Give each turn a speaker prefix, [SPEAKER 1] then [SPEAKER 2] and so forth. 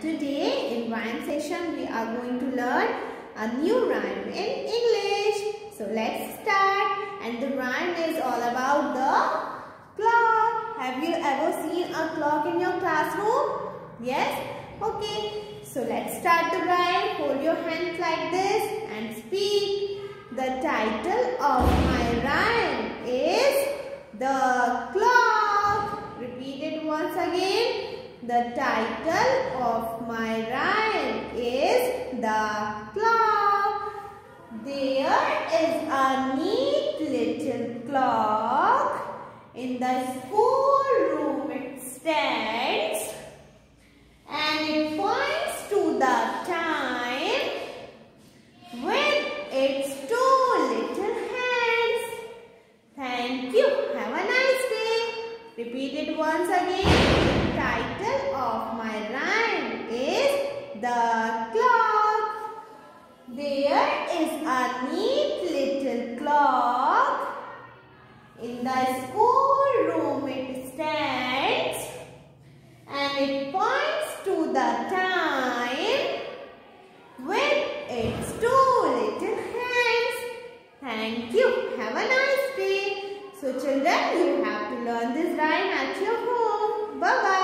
[SPEAKER 1] today in rhyme session we are going to learn a new rhyme in English. So let's start and the rhyme is all about the clock. Have you ever seen a clock in your classroom? Yes? Okay. So let's start the rhyme. Hold your hands like this and speak. The title of my rhyme is The Clock. Repeat it once again. The title of my rhyme is The Clock. There is a neat little clock in the schoolroom it stands and it points to the time with its two little hands. Thank you. Have a nice day. Repeat it once again. The title of my rhyme is The Clock. There is a neat little clock. In the schoolroom it stands and it points to the time with its two little hands. Thank you. Have a nice day. So children, you have to learn this rhyme at your home. Bye-bye.